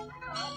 Oh.